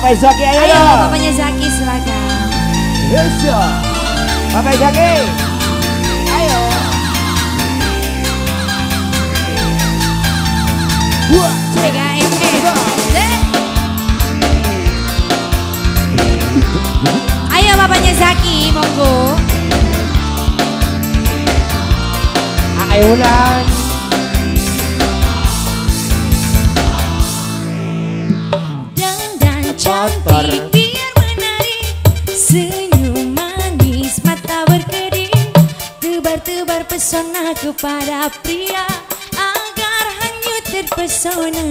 Bapak Zaki ayo, ayo. Bapaknya Zaki silakan. Yes, ya. Bapak Zaki. Ayo. Wah, PKM. Ayo bapaknya Zaki, monggo. Ayo ulang. Cantik biar menarik, Senyum manis Mata berkedip. Tebar-tebar pesona kepada pria Agar hanyut terpesona.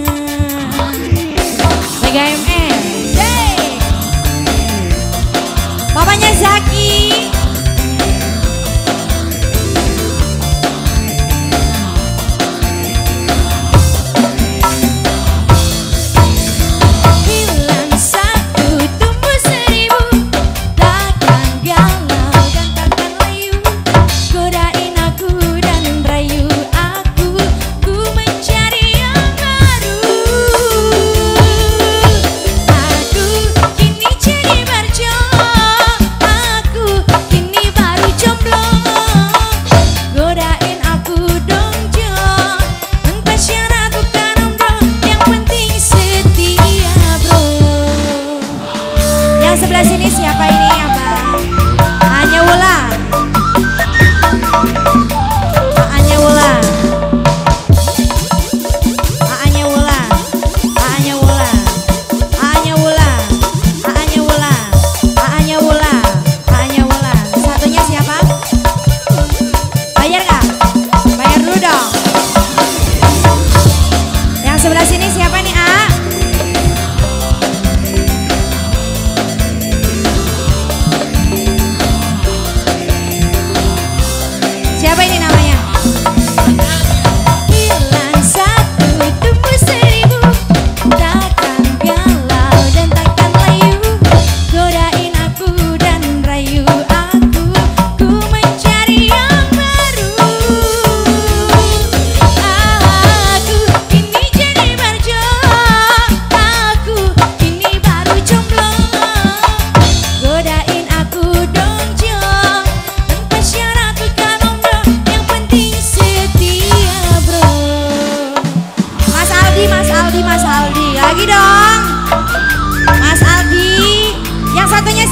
sebelah sini siapa ini yang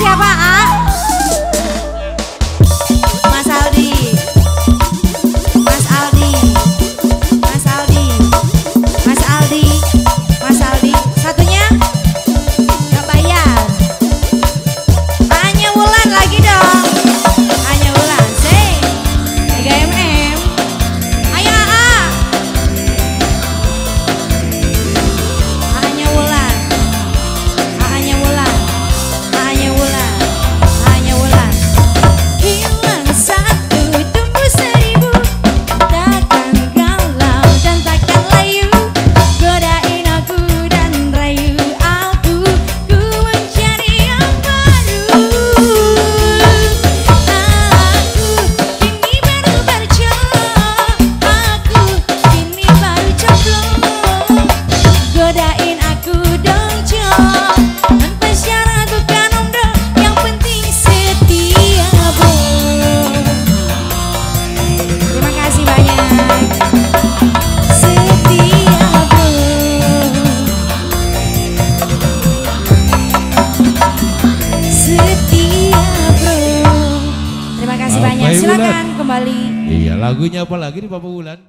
好不啊。kembali. Iya, lagunya apa lagi di Bapak Wulan?